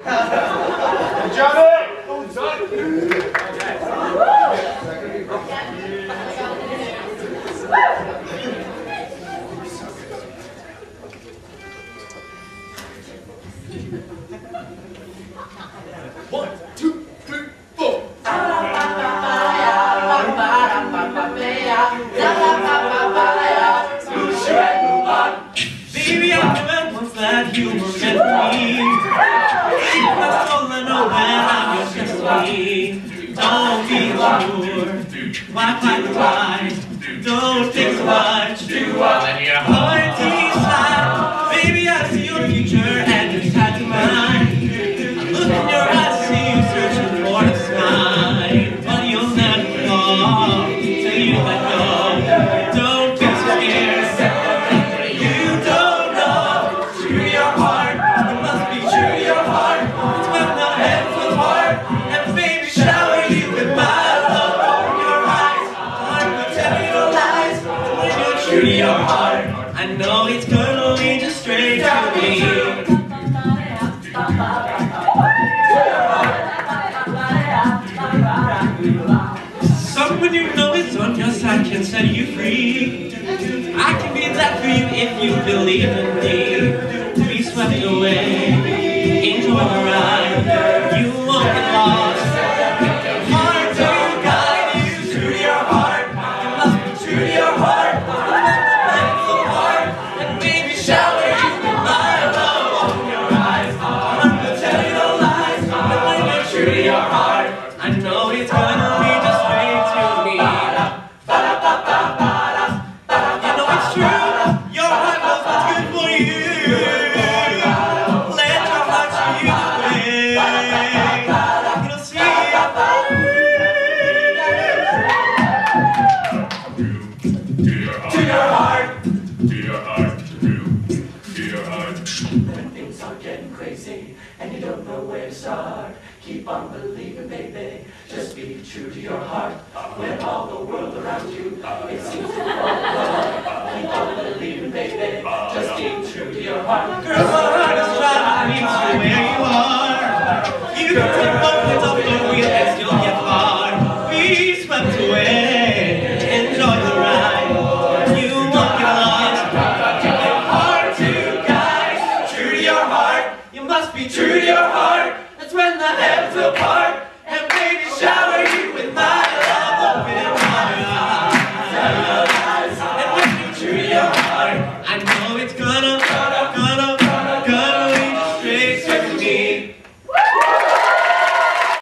Johnny! Oh, Johnny! One, two. Lord. Why, why, why? Don't think why, do why. to your heart. I know it's gonna lead you straight to me. Someone you know is on your side can set you free. I can be that for you if you believe in me. Be swept away, angel around. see and you don't know where to start. Keep on believing, baby. Just be true to your heart. When all the world around you, it seems